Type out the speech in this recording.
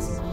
Thanks.